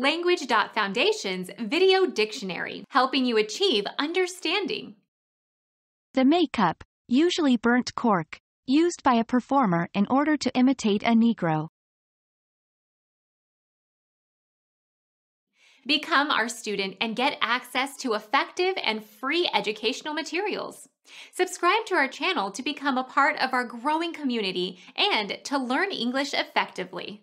Language.Foundation's Video Dictionary, helping you achieve understanding. The makeup, usually burnt cork, used by a performer in order to imitate a Negro. Become our student and get access to effective and free educational materials. Subscribe to our channel to become a part of our growing community and to learn English effectively.